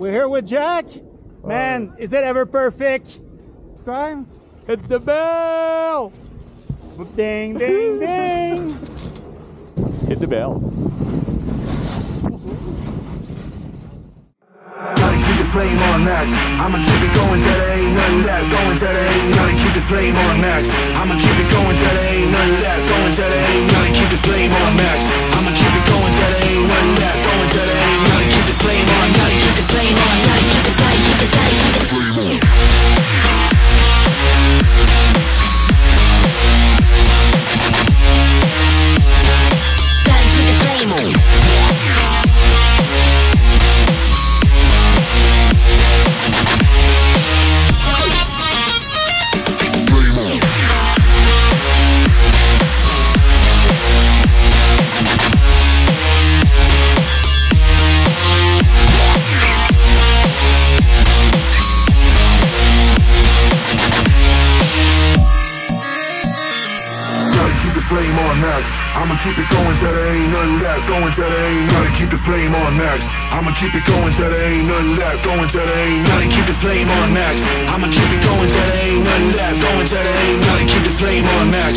We're here with Jack. Man, is it ever perfect? Subscribe. Hit the bell! Ding, ding, ding. Hit the bell. Gotta keep the flame on max. I'ma keep it going till there ain't nothing left. Going till there ain't nothing. Keep the flame on max. I'ma keep it going till there ain't nothing left. Going till there ain't nothing. Keep the flame on max. Flame on max. I'ma keep it going till there ain't nothing left. Going till there ain't nothing. Keep the flame on max. I'ma keep it going till there ain't nothing left. Going till there ain't nothing. Keep the flame on max. I'ma keep it going till there ain't nothing left. Going till there ain't nothing. Keep the flame on max.